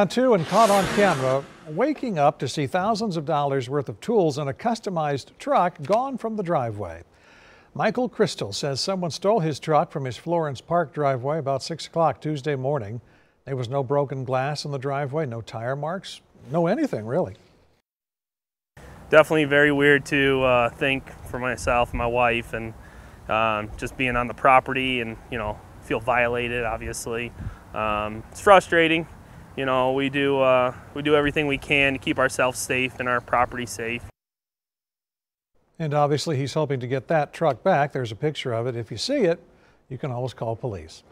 On and caught on camera, waking up to see thousands of dollars worth of tools in a customized truck gone from the driveway. Michael Crystal says someone stole his truck from his Florence Park driveway about 6 o'clock Tuesday morning. There was no broken glass in the driveway, no tire marks, no anything really. Definitely very weird to uh, think for myself and my wife and um, just being on the property and, you know, feel violated, obviously. Um, it's frustrating. You know, we do, uh, we do everything we can to keep ourselves safe and our property safe. And obviously, he's hoping to get that truck back. There's a picture of it. If you see it, you can always call police.